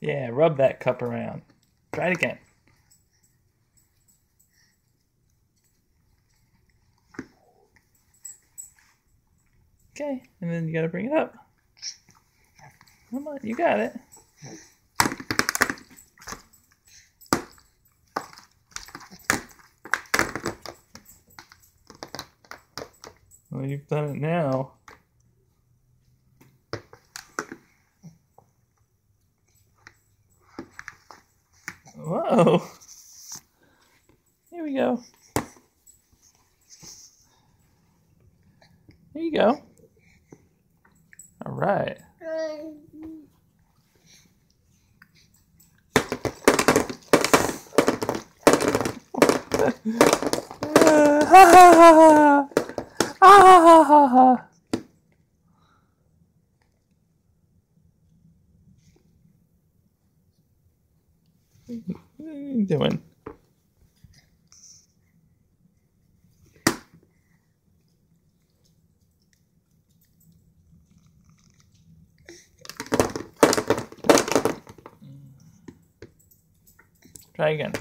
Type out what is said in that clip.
Yeah, rub that cup around. Try it again. Okay, and then you gotta bring it up. Come on, you got it. Well, you've done it now. Whoa. Here we go. There you go. All right. ha ha ha ha. Ah ha ha ha. What are you doing? Try again.